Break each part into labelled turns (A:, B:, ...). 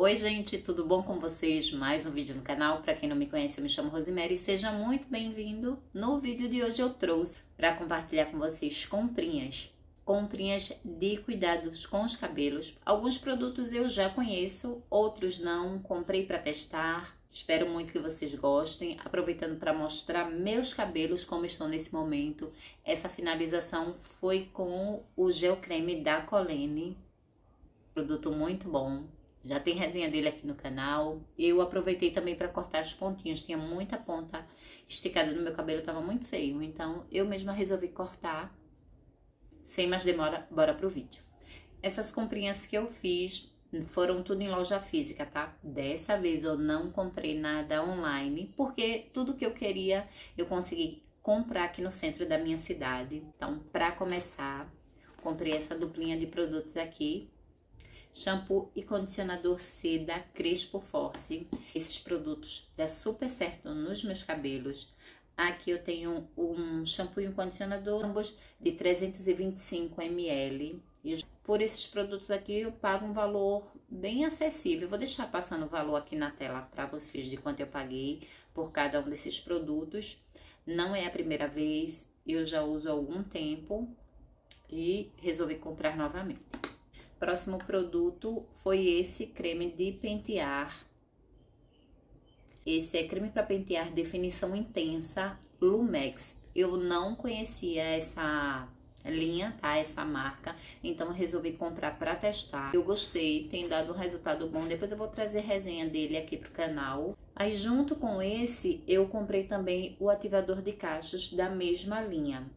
A: Oi gente, tudo bom com vocês? Mais um vídeo no canal. Para quem não me conhece, eu me chamo Rosemary e seja muito bem-vindo. No vídeo de hoje eu trouxe para compartilhar com vocês comprinhas. Comprinhas de cuidados com os cabelos. Alguns produtos eu já conheço, outros não. Comprei para testar. Espero muito que vocês gostem. Aproveitando para mostrar meus cabelos como estão nesse momento. Essa finalização foi com o gel creme da Colene. Produto muito bom já tem resenha dele aqui no canal. Eu aproveitei também para cortar as pontinhas. Tinha muita ponta esticada no meu cabelo, tava muito feio. Então, eu mesma resolvi cortar. Sem mais demora, bora pro vídeo. Essas comprinhas que eu fiz foram tudo em loja física, tá? Dessa vez eu não comprei nada online, porque tudo que eu queria eu consegui comprar aqui no centro da minha cidade. Então, para começar, comprei essa duplinha de produtos aqui, shampoo e condicionador C da Crespo Force. Esses produtos dá super certo nos meus cabelos. Aqui eu tenho um shampoo e um condicionador, ambos de 325 ml. E por esses produtos aqui eu pago um valor bem acessível. vou deixar passando o valor aqui na tela para vocês de quanto eu paguei por cada um desses produtos. Não é a primeira vez, eu já uso há algum tempo e resolvi comprar novamente. Próximo produto foi esse creme de pentear. Esse é creme para pentear definição intensa Lumex. Eu não conhecia essa linha, tá? Essa marca. Então resolvi comprar para testar. Eu gostei, tem dado um resultado bom. Depois eu vou trazer resenha dele aqui pro canal. Aí junto com esse, eu comprei também o ativador de cachos da mesma linha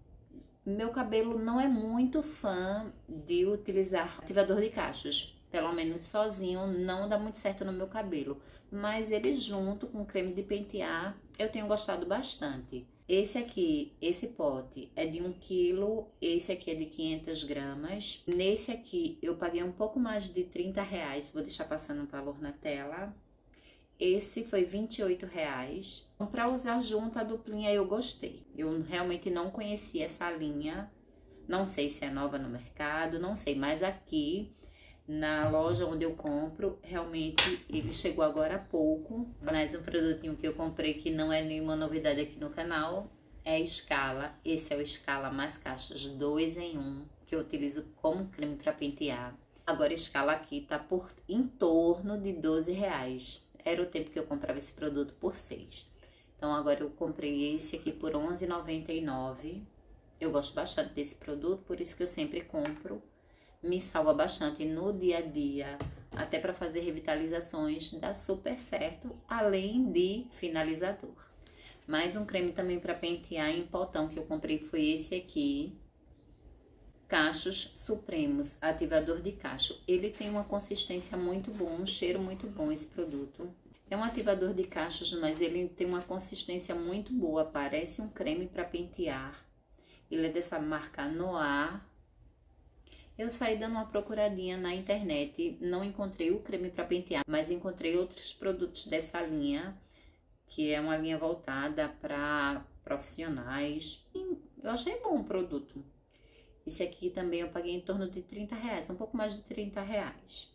A: meu cabelo não é muito fã de utilizar ativador de cachos. Pelo menos sozinho não dá muito certo no meu cabelo. Mas ele junto com creme de pentear, eu tenho gostado bastante. Esse aqui, esse pote é de 1 kg, esse aqui é de 500 gramas. Nesse aqui eu paguei um pouco mais de 30 reais, vou deixar passando o valor na tela. Esse foi 28 reais. Então, para usar junto a duplinha eu gostei. Eu realmente não conhecia essa linha. Não sei se é nova no mercado, não sei. Mas aqui na loja onde eu compro, realmente ele chegou agora há pouco. Mais um produtinho que eu comprei que não é nenhuma novidade aqui no canal é a Escala. Esse é o Escala Mais Caixas 2 em 1, que eu utilizo como creme para pentear. Agora a escala aqui tá por em torno de 12 reais era o tempo que eu comprava esse produto por 6. Então agora eu comprei esse aqui por 11,99. Eu gosto bastante desse produto, por isso que eu sempre compro. Me salva bastante no dia a dia, até para fazer revitalizações, dá super certo, além de finalizador. Mais um creme também para pentear em potão que eu comprei foi esse aqui, Cachos Supremos, ativador de cacho. Ele tem uma consistência muito boa, um cheiro muito bom esse produto. É um ativador de cachos, mas ele tem uma consistência muito boa, parece um creme para pentear. Ele é dessa marca Noir. Eu saí dando uma procuradinha na internet, não encontrei o creme para pentear, mas encontrei outros produtos dessa linha, que é uma linha voltada para profissionais. Eu achei bom o produto. Esse aqui também eu paguei em torno de 30 reais, um pouco mais de 30 reais.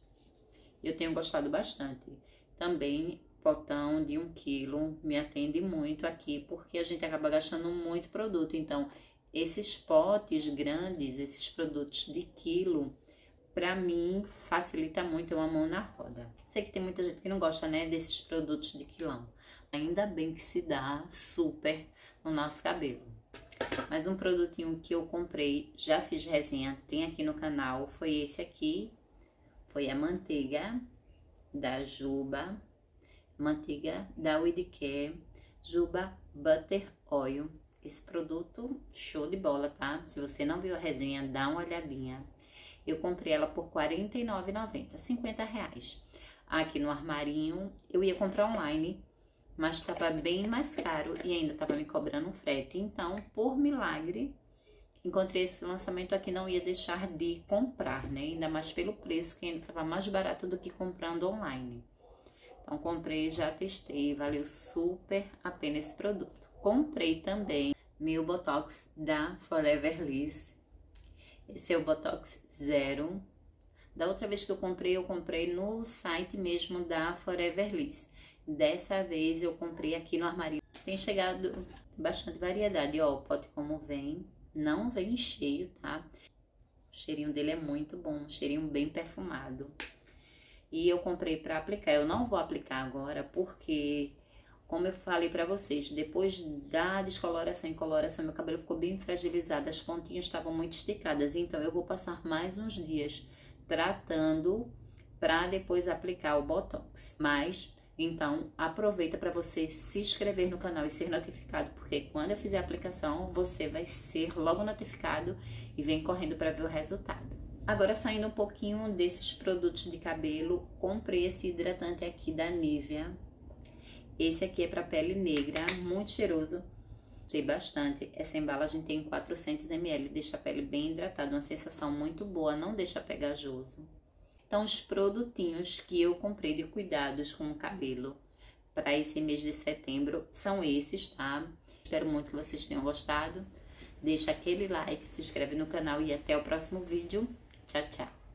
A: Eu tenho gostado bastante. Também potão de 1 um quilo me atende muito aqui, porque a gente acaba gastando muito produto. Então, esses potes grandes, esses produtos de quilo, para mim facilita muito uma mão na roda. Sei que tem muita gente que não gosta, né, desses produtos de quilão. Ainda bem que se dá super no nosso cabelo. Mas um produtinho que eu comprei, já fiz resenha, tem aqui no canal, foi esse aqui. Foi a manteiga da Juba, manteiga da Widcare, Juba Butter Oil. Esse produto, show de bola, tá? Se você não viu a resenha, dá uma olhadinha. Eu comprei ela por R$ 49,90, 50 reais. Aqui no armarinho, eu ia comprar online, mas estava bem mais caro e ainda estava me cobrando um frete. Então, por milagre, encontrei esse lançamento aqui, não ia deixar de comprar, né? Ainda mais pelo preço, que ainda estava mais barato do que comprando online. Então, comprei, já testei, valeu super a pena esse produto. Comprei também meu Botox da Forever Liss. Esse é o Botox Zero. Da outra vez que eu comprei, eu comprei no site mesmo da Forever Liss. Dessa vez eu comprei aqui no armário. Tem chegado bastante variedade, ó, o pote como vem, não vem cheio, tá? O cheirinho dele é muito bom, um cheirinho bem perfumado. E eu comprei para aplicar. Eu não vou aplicar agora porque como eu falei para vocês, depois da descoloração e coloração, meu cabelo ficou bem fragilizado, as pontinhas estavam muito esticadas, então eu vou passar mais uns dias tratando para depois aplicar o Botox. Mas, então, aproveita para você se inscrever no canal e ser notificado, porque quando eu fizer a aplicação, você vai ser logo notificado e vem correndo para ver o resultado. Agora, saindo um pouquinho desses produtos de cabelo, comprei esse hidratante aqui da Nivea, esse aqui é para pele negra, muito cheiroso. Gostei bastante. Essa embalagem tem 400 ml, deixa a pele bem hidratada, uma sensação muito boa, não deixa pegajoso. Então, os produtinhos que eu comprei de cuidados com o cabelo para esse mês de setembro são esses, tá? Espero muito que vocês tenham gostado. Deixa aquele like, se inscreve no canal e até o próximo vídeo. Tchau, tchau!